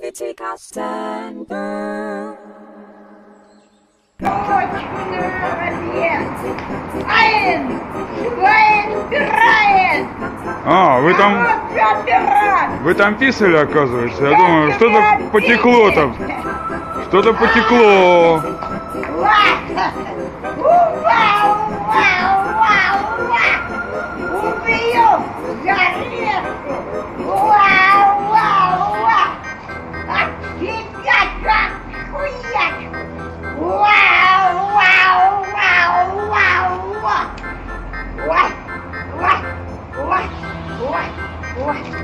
ведь А, вы там... Вы там писали, оказывается? Я думаю, что-то потекло там. Что-то потекло. Убью! Зарезку! What?